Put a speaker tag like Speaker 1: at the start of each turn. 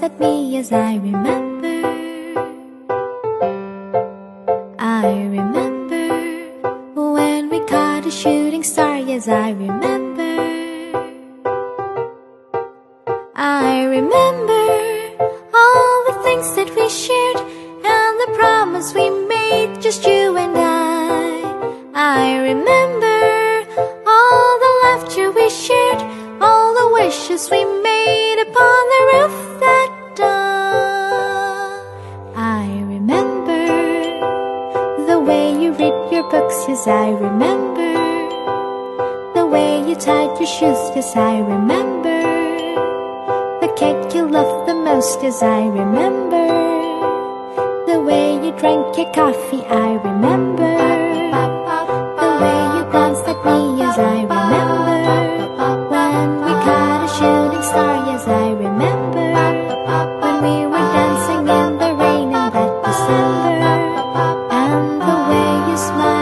Speaker 1: glanced at me as I remember. I remember when we caught a shooting star, yes, I remember. I remember all the things that we shared and the promise we made, just you and I. I remember all the laughter we shared, all the wishes we made upon the roof that dawn. I remember the way you read your books, yes, I remember. The way you tied your shoes, yes, I remember. The cake you loved the most, yes, I remember. The way you drank your coffee, I remember. my